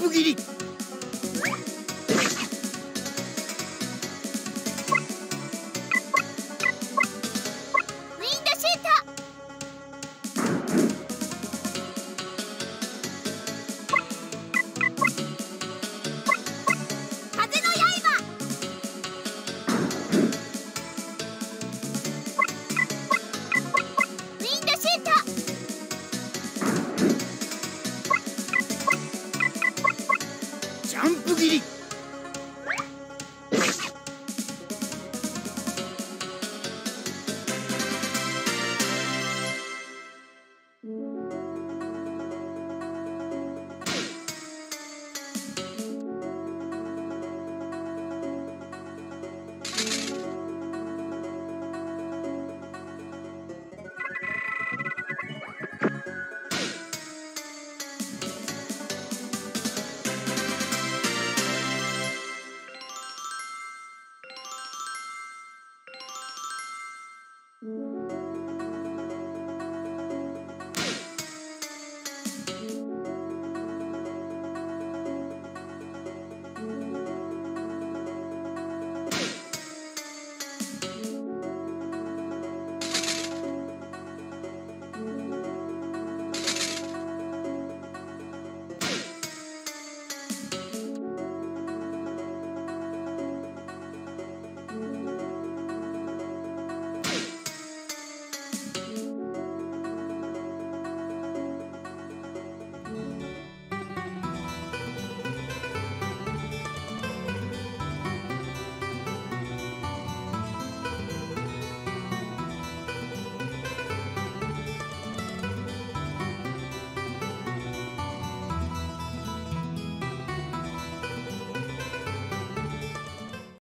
ぶ切り。Billy Mm-hmm.